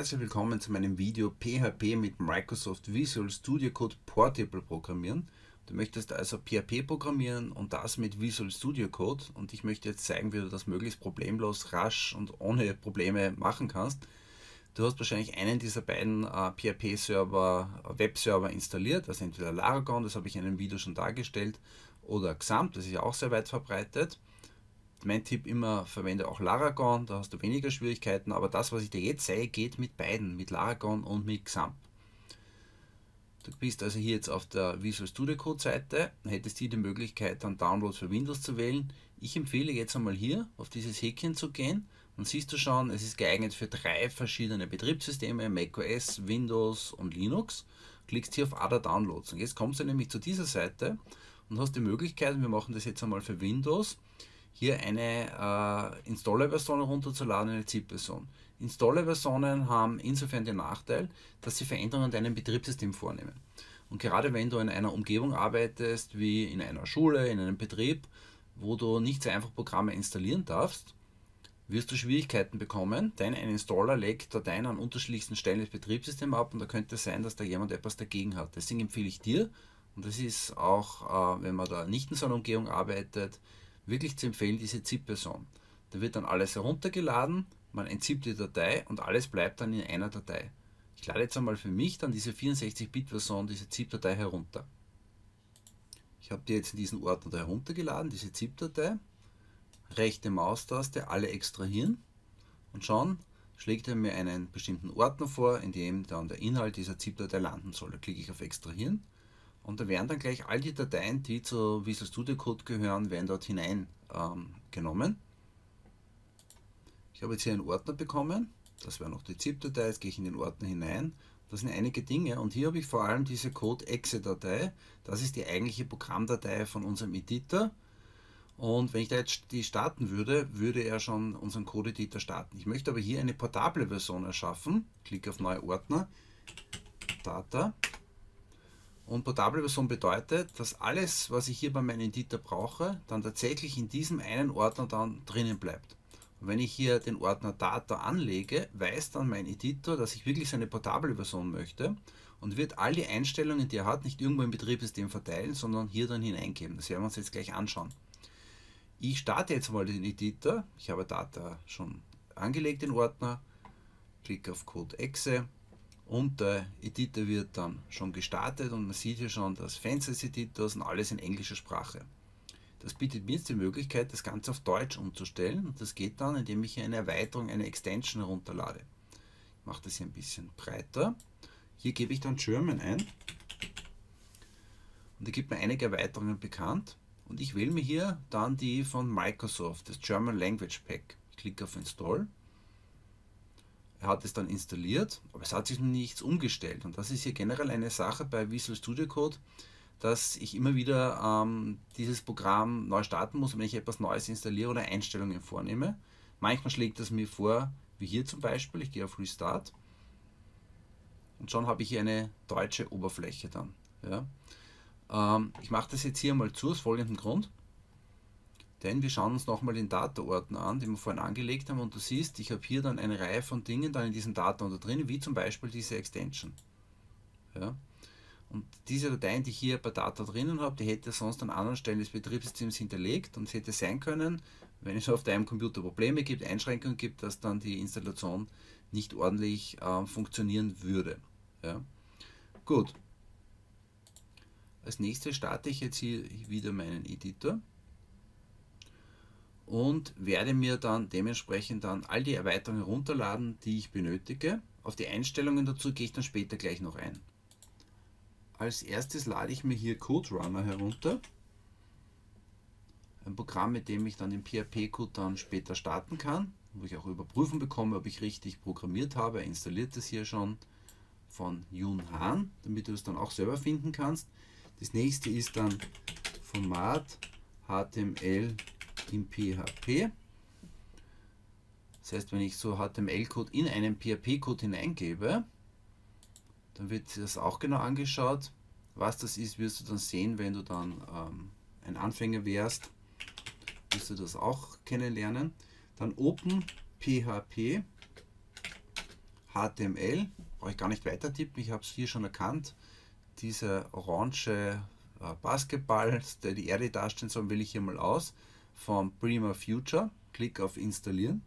Herzlich willkommen zu meinem Video PHP mit Microsoft Visual Studio Code Portable programmieren. Du möchtest also PHP programmieren und das mit Visual Studio Code und ich möchte jetzt zeigen, wie du das möglichst problemlos, rasch und ohne Probleme machen kannst. Du hast wahrscheinlich einen dieser beiden äh, PHP-Server, Webserver installiert, also entweder Laragon, das habe ich in einem Video schon dargestellt, oder Xampp, das ist ja auch sehr weit verbreitet mein Tipp immer, verwende auch Laragon, da hast du weniger Schwierigkeiten, aber das, was ich dir jetzt zeige, geht mit beiden, mit Laragon und mit Xampp. Du bist also hier jetzt auf der Visual Studio Code Seite, hättest hier die Möglichkeit dann Downloads für Windows zu wählen. Ich empfehle jetzt einmal hier auf dieses Häkchen zu gehen und siehst du schon, es ist geeignet für drei verschiedene Betriebssysteme, macOS, Windows und Linux. Klickst hier auf Other Downloads und jetzt kommst du nämlich zu dieser Seite und hast die Möglichkeit, wir machen das jetzt einmal für Windows, hier eine äh, Installer-Version herunterzuladen, eine ZIP-Version. Installer-Versionen haben insofern den Nachteil, dass sie Veränderungen in deinem Betriebssystem vornehmen. Und gerade wenn du in einer Umgebung arbeitest, wie in einer Schule, in einem Betrieb, wo du nicht so einfach Programme installieren darfst, wirst du Schwierigkeiten bekommen, denn ein Installer legt Dateien an unterschiedlichsten Stellen des Betriebssystems ab und da könnte es sein, dass da jemand etwas dagegen hat. Deswegen empfehle ich dir, und das ist auch, äh, wenn man da nicht in so einer Umgebung arbeitet, wirklich zu empfehlen, diese ZIP-Version. Da wird dann alles heruntergeladen, man entzippt die Datei und alles bleibt dann in einer Datei. Ich lade jetzt einmal für mich dann diese 64-Bit-Version, diese ZIP-Datei herunter. Ich habe die jetzt in diesen Ordner heruntergeladen, diese ZIP-Datei. Rechte Maustaste, alle extrahieren und schon schlägt er mir einen bestimmten Ordner vor, in dem dann der Inhalt dieser ZIP-Datei landen soll. Da klicke ich auf Extrahieren und da werden dann gleich all die Dateien, die zu Visual Studio Code gehören, werden dort hineingenommen. Ähm, ich habe jetzt hier einen Ordner bekommen, das wäre noch die ZIP-Datei, jetzt gehe ich in den Ordner hinein. Das sind einige Dinge und hier habe ich vor allem diese Code-Exe-Datei. Das ist die eigentliche Programmdatei von unserem Editor. Und wenn ich da jetzt die starten würde, würde er schon unseren Code-Editor starten. Ich möchte aber hier eine portable Version erschaffen. Klicke auf Neue Ordner, Data und portable Version bedeutet, dass alles, was ich hier bei meinem Editor brauche, dann tatsächlich in diesem einen Ordner dann drinnen bleibt. Und wenn ich hier den Ordner Data anlege, weiß dann mein Editor, dass ich wirklich seine portable Version möchte und wird all die Einstellungen, die er hat, nicht irgendwo im Betriebssystem verteilen, sondern hier dann hineingeben. Das werden wir uns jetzt gleich anschauen. Ich starte jetzt mal den Editor. Ich habe Data schon angelegt, den Ordner. Klicke auf Code Exe und der Editor wird dann schon gestartet und man sieht hier schon das Fenster des Editors und alles in englischer Sprache. Das bietet mir jetzt die Möglichkeit, das Ganze auf Deutsch umzustellen und das geht dann, indem ich hier eine Erweiterung, eine Extension herunterlade. Ich mache das hier ein bisschen breiter. Hier gebe ich dann German ein und er gibt mir einige Erweiterungen bekannt und ich wähle mir hier dann die von Microsoft, das German Language Pack. Ich klicke auf Install er hat es dann installiert, aber es hat sich nichts umgestellt. Und das ist hier generell eine Sache bei Visual Studio Code, dass ich immer wieder ähm, dieses Programm neu starten muss, wenn ich etwas Neues installiere oder Einstellungen vornehme. Manchmal schlägt das mir vor, wie hier zum Beispiel, ich gehe auf Restart und schon habe ich hier eine deutsche Oberfläche dann. Ja. Ähm, ich mache das jetzt hier mal zu, aus folgendem Grund. Denn wir schauen uns nochmal den Data-Ordner an, den wir vorhin angelegt haben und du siehst, ich habe hier dann eine Reihe von Dingen dann in diesem Data-Ordner drin, wie zum Beispiel diese Extension. Ja. Und diese Dateien, die ich hier bei Data drinnen habe, die hätte sonst an anderen Stellen des Betriebssystems hinterlegt und es hätte sein können, wenn es auf deinem Computer Probleme gibt, Einschränkungen gibt, dass dann die Installation nicht ordentlich äh, funktionieren würde. Ja. Gut. Als nächstes starte ich jetzt hier wieder meinen Editor und werde mir dann dementsprechend dann all die Erweiterungen herunterladen, die ich benötige. Auf die Einstellungen dazu gehe ich dann später gleich noch ein. Als erstes lade ich mir hier CodeRunner herunter. Ein Programm, mit dem ich dann den PHP-Code dann später starten kann, wo ich auch überprüfen bekomme, ob ich richtig programmiert habe. Er installiert es hier schon von Jun Han, damit du es dann auch selber finden kannst. Das nächste ist dann Format HTML in PHP. Das heißt, wenn ich so HTML-Code in einen PHP-Code hineingebe, dann wird das auch genau angeschaut. Was das ist, wirst du dann sehen, wenn du dann ähm, ein Anfänger wärst, wirst du das auch kennenlernen. Dann Open PHP HTML, brauche ich gar nicht weiter tippen, ich habe es hier schon erkannt. Dieser orange äh, Basketball, der die Erde darstellen soll, wähle ich hier mal aus. Vom Prima Future, Klick auf Installieren.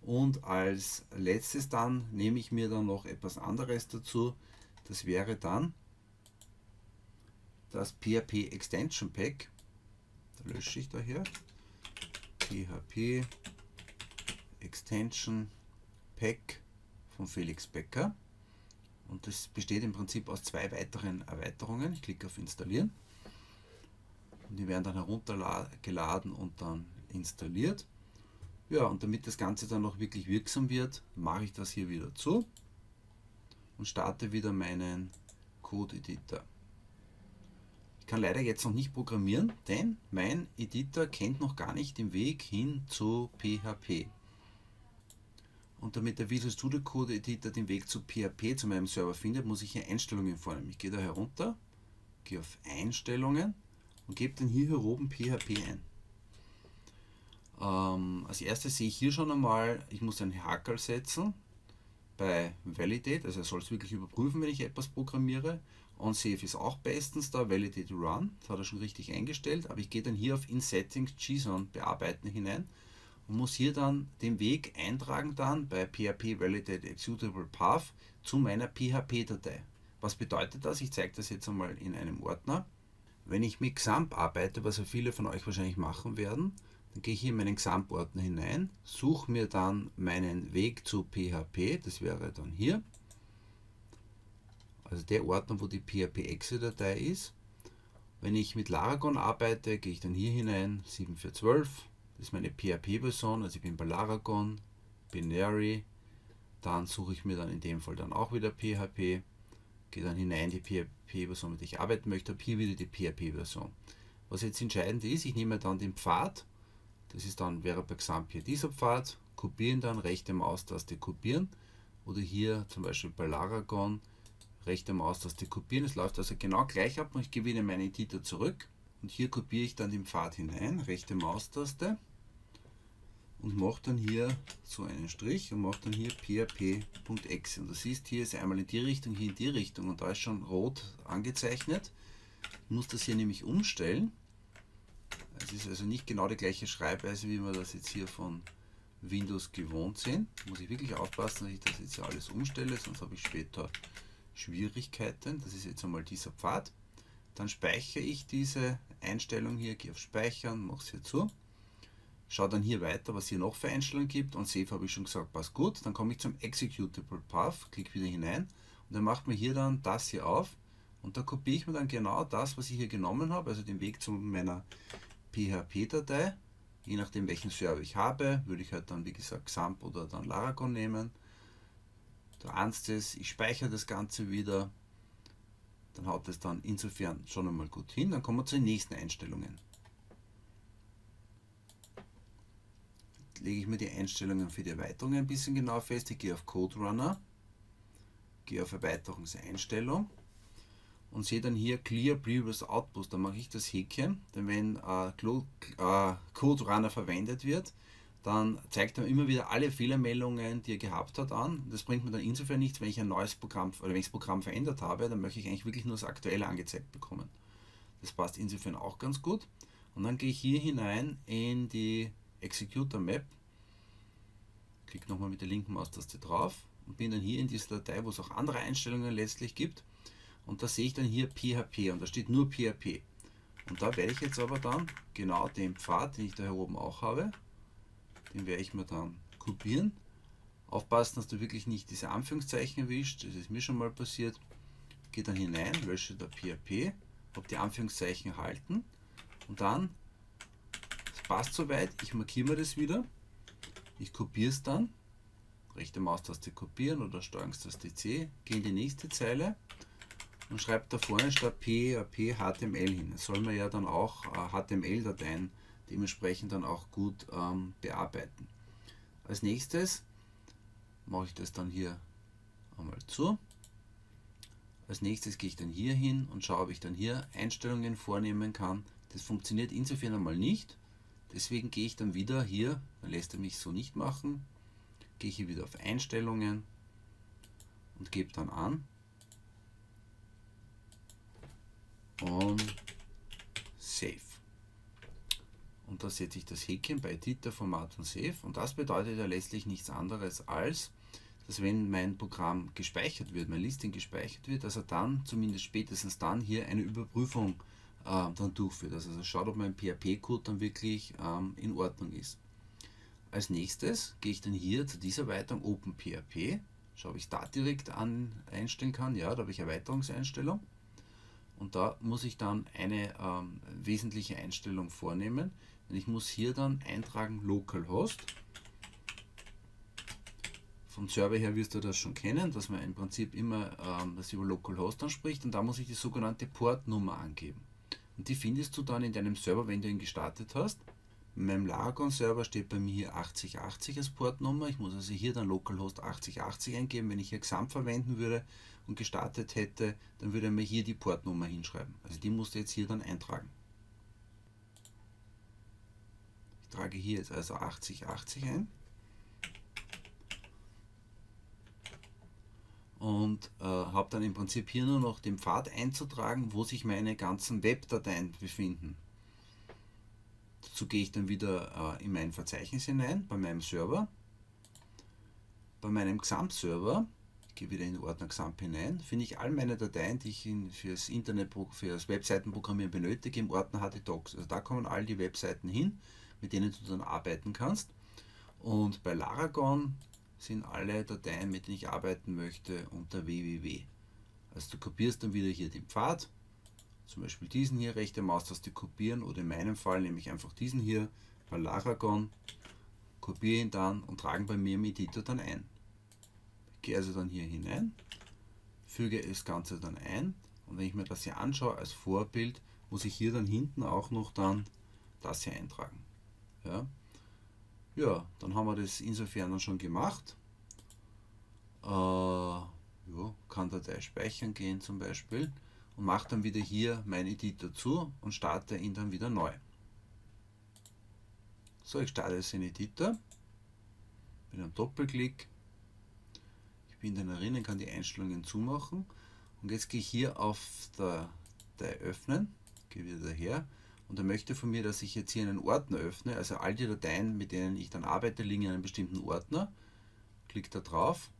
Und als letztes dann nehme ich mir dann noch etwas anderes dazu. Das wäre dann das PHP Extension Pack. Da lösche ich daher. PHP Extension Pack von Felix Becker. Und das besteht im Prinzip aus zwei weiteren Erweiterungen. Ich klicke auf Installieren. Und die werden dann heruntergeladen und dann installiert. Ja, und damit das Ganze dann auch wirklich wirksam wird, mache ich das hier wieder zu und starte wieder meinen Code Editor. Ich kann leider jetzt noch nicht programmieren, denn mein Editor kennt noch gar nicht den Weg hin zu PHP. Und damit der Visual Studio Code Editor den Weg zu PHP, zu meinem Server findet, muss ich hier Einstellungen vornehmen. Ich gehe da herunter, gehe auf Einstellungen und gebe dann hier oben PHP ein. Ähm, als erstes sehe ich hier schon einmal, ich muss einen Hakel setzen bei Validate, also er soll es wirklich überprüfen, wenn ich etwas programmiere. OnSafe ist auch bestens da, Validate Run, das hat er schon richtig eingestellt, aber ich gehe dann hier auf In Settings JSON bearbeiten hinein und muss hier dann den Weg eintragen dann bei PHP Validate Executable Path zu meiner PHP-Datei. Was bedeutet das? Ich zeige das jetzt einmal in einem Ordner. Wenn ich mit XAMPP arbeite, was ja viele von euch wahrscheinlich machen werden, dann gehe ich hier in meinen XAMPP-Ordner hinein, suche mir dann meinen Weg zu PHP, das wäre dann hier. Also der Ordner, wo die PHP-Exe-Datei ist. Wenn ich mit Laragon arbeite, gehe ich dann hier hinein, 7412, das ist meine PHP-Version, also ich bin bei Laragon, Binary, dann suche ich mir dann in dem Fall dann auch wieder PHP, gehe dann hinein die PHP-Version, mit der ich arbeiten möchte, habe hier wieder die PHP-Version. Was jetzt entscheidend ist, ich nehme dann den Pfad, das ist dann, wäre bei XAMPP hier dieser Pfad, kopieren dann, rechte Maustaste kopieren oder hier zum Beispiel bei Laragon, rechte Maustaste kopieren. Es läuft also genau gleich ab und ich gehe wieder in meinen Editor zurück und hier kopiere ich dann den Pfad hinein, rechte Maustaste und mache dann hier so einen Strich und mache dann hier php.exe. Und du siehst, hier ist einmal in die Richtung, hier in die Richtung und da ist schon rot angezeichnet. Ich muss das hier nämlich umstellen. Es ist also nicht genau die gleiche Schreibweise, wie wir das jetzt hier von Windows gewohnt sind. Da muss ich wirklich aufpassen, dass ich das jetzt hier alles umstelle, sonst habe ich später Schwierigkeiten. Das ist jetzt einmal dieser Pfad. Dann speichere ich diese Einstellung hier, gehe auf Speichern, mache es hier zu. Schaue dann hier weiter, was hier noch für Einstellungen gibt. Und Save habe ich schon gesagt, passt gut. Dann komme ich zum Executable Path, klicke wieder hinein und dann macht mir hier dann das hier auf. Und da kopiere ich mir dann genau das, was ich hier genommen habe, also den Weg zu meiner PHP-Datei. Je nachdem, welchen Server ich habe, würde ich halt dann, wie gesagt, XAMPP oder dann Laragon nehmen. Du ahnst es, ich speichere das Ganze wieder dann haut es dann insofern schon einmal gut hin. Dann kommen wir zu den nächsten Einstellungen. Lege ich mir die Einstellungen für die Erweiterung ein bisschen genau fest. Ich gehe auf Code Runner, gehe auf Erweiterungseinstellung und sehe dann hier Clear Previous Output. Da mache ich das Häkchen, denn wenn äh, äh Code Runner verwendet wird, dann zeigt er immer wieder alle Fehlermeldungen, die er gehabt hat, an. Das bringt mir dann insofern nichts, wenn ich ein neues Programm oder wenn ich das Programm verändert habe, dann möchte ich eigentlich wirklich nur das aktuelle angezeigt bekommen. Das passt insofern auch ganz gut. Und dann gehe ich hier hinein in die Executor Map, klicke nochmal mit der linken Maustaste drauf und bin dann hier in dieser Datei, wo es auch andere Einstellungen letztlich gibt. Und da sehe ich dann hier PHP und da steht nur PHP. Und da werde ich jetzt aber dann genau den Pfad, den ich da hier oben auch habe, den werde ich mir dann kopieren. Aufpassen, dass du wirklich nicht diese Anführungszeichen erwischt. Das ist mir schon mal passiert. Gehe dann hinein, lösche da PHP, habe die Anführungszeichen erhalten und dann, passt soweit, ich markiere mir das wieder. Ich kopiere es dann, rechte Maustaste kopieren oder Steuerungstaste C, gehe in die nächste Zeile und schreibe da vorne statt PHP HTML hin. Das soll man ja dann auch HTML-Dateien äh, dementsprechend dann auch gut ähm, bearbeiten. Als nächstes mache ich das dann hier einmal zu. Als nächstes gehe ich dann hier hin und schaue, ob ich dann hier Einstellungen vornehmen kann. Das funktioniert insofern einmal nicht. Deswegen gehe ich dann wieder hier, dann lässt er mich so nicht machen, gehe ich hier wieder auf Einstellungen, und gebe dann an und Save. Und da setze ich das Häkchen bei Editor, Format und Save und das bedeutet ja letztlich nichts anderes als, dass wenn mein Programm gespeichert wird, mein Listing gespeichert wird, dass er dann, zumindest spätestens dann, hier eine Überprüfung äh, dann durchführt. Also, also schaut, ob mein PHP-Code dann wirklich ähm, in Ordnung ist. Als nächstes gehe ich dann hier zu dieser Erweiterung OpenPHP. Schau, ob ich da direkt an einstellen kann. Ja, da habe ich Erweiterungseinstellung. Und da muss ich dann eine ähm, wesentliche Einstellung vornehmen. Denn ich muss hier dann eintragen localhost. Vom Server her wirst du das schon kennen, dass man im Prinzip immer ähm, das über localhost anspricht. Und da muss ich die sogenannte Portnummer angeben. Und die findest du dann in deinem Server, wenn du ihn gestartet hast. In meinem Laragon-Server steht bei mir hier 8080 als Portnummer. Ich muss also hier dann localhost 8080 eingeben. Wenn ich hier Xamp verwenden würde und gestartet hätte, dann würde er mir hier die Portnummer hinschreiben. Also die musst du jetzt hier dann eintragen. Ich trage hier jetzt also 8080 ein. Und äh, habe dann im Prinzip hier nur noch den Pfad einzutragen, wo sich meine ganzen Webdateien befinden. Dazu gehe ich dann wieder äh, in mein Verzeichnis hinein, bei meinem Server. Bei meinem XAMPP-Server, ich gehe wieder in den Ordner XAMPP hinein, finde ich all meine Dateien, die ich in, fürs Internet, fürs Webseitenprogrammieren benötige, im Ordner HTDocs. Also da kommen all die Webseiten hin, mit denen du dann arbeiten kannst. Und bei Laragon sind alle Dateien, mit denen ich arbeiten möchte, unter www. Also du kopierst dann wieder hier den Pfad, zum Beispiel diesen hier, rechte Maustaste kopieren oder in meinem Fall nehme ich einfach diesen hier bei Laragon, kopiere ihn dann und trage bei mir im Editor dann ein. Ich gehe also dann hier hinein, füge das Ganze dann ein und wenn ich mir das hier anschaue als Vorbild, muss ich hier dann hinten auch noch dann das hier eintragen. Ja, ja dann haben wir das insofern dann schon gemacht. Äh, ja, kann Datei speichern gehen zum Beispiel und mache dann wieder hier mein Editor zu und starte ihn dann wieder neu. So, ich starte jetzt den Editor mit einem Doppelklick. Ich bin dann erinnern, kann die Einstellungen zumachen und jetzt gehe ich hier auf der Datei öffnen, gehe wieder daher und er möchte von mir, dass ich jetzt hier einen Ordner öffne, also all die Dateien, mit denen ich dann arbeite, liegen in einem bestimmten Ordner. Klick da drauf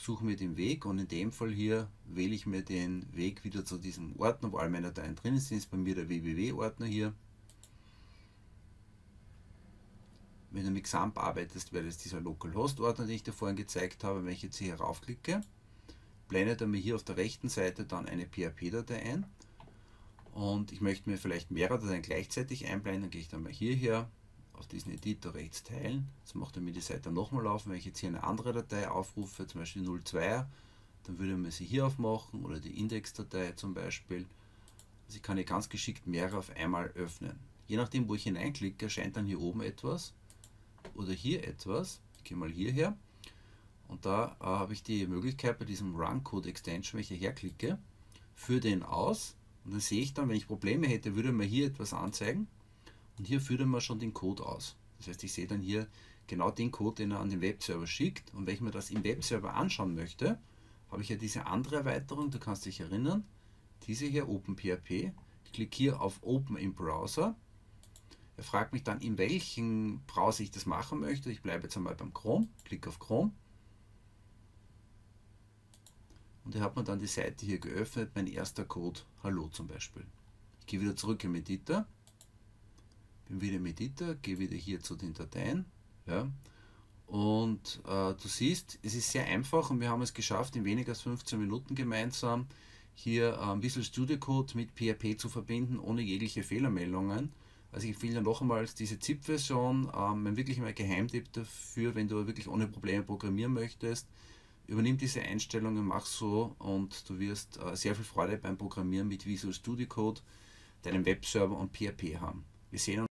suche mir den Weg und in dem Fall hier wähle ich mir den Weg wieder zu diesem Ordner, wo all meine Dateien drin sind. Ist bei mir der www-Ordner hier. Wenn du mit XAMPP arbeitest, wäre das dieser Localhost-Ordner, den ich dir vorhin gezeigt habe. Wenn ich jetzt hier raufklicke, blendet er mir hier auf der rechten Seite dann eine PHP-Datei ein. Und ich möchte mir vielleicht mehrere Dateien gleichzeitig einblenden, dann gehe ich dann mal hierher, auf diesen Editor rechts teilen. Das macht er mir die Seite nochmal laufen. Wenn ich jetzt hier eine andere Datei aufrufe, zum Beispiel 02er, dann würde man sie hier aufmachen oder die Indexdatei zum Beispiel. Also ich kann hier ganz geschickt mehrere auf einmal öffnen. Je nachdem, wo ich hineinklicke, erscheint dann hier oben etwas oder hier etwas. Ich gehe mal hierher und da äh, habe ich die Möglichkeit bei diesem Run Code Extension, wenn ich hierher klicke, führe den aus und dann sehe ich dann, wenn ich Probleme hätte, würde mir hier etwas anzeigen und hier führt er mir schon den Code aus. Das heißt, ich sehe dann hier genau den Code, den er an den Webserver schickt. Und wenn ich mir das im Webserver anschauen möchte, habe ich ja diese andere Erweiterung, du kannst dich erinnern, diese hier OpenPHP. Ich klicke hier auf Open im Browser. Er fragt mich dann, in welchem Browser ich das machen möchte. Ich bleibe jetzt einmal beim Chrome, klicke auf Chrome. Und er hat mir dann die Seite hier geöffnet, mein erster Code, Hallo zum Beispiel. Ich gehe wieder zurück im Editor bin wieder im Editor, gehe wieder hier zu den Dateien. Ja, und äh, du siehst, es ist sehr einfach und wir haben es geschafft, in weniger als 15 Minuten gemeinsam hier äh, Visual Studio Code mit PHP zu verbinden, ohne jegliche Fehlermeldungen. Also ich empfehle noch einmal diese ZIP-Version, ähm, ein wirklich mal Geheimtipp dafür, wenn du wirklich ohne Probleme programmieren möchtest. Übernimm diese Einstellungen, mach so und du wirst äh, sehr viel Freude beim Programmieren mit Visual Studio Code, deinem Webserver und PHP haben. Wir sehen uns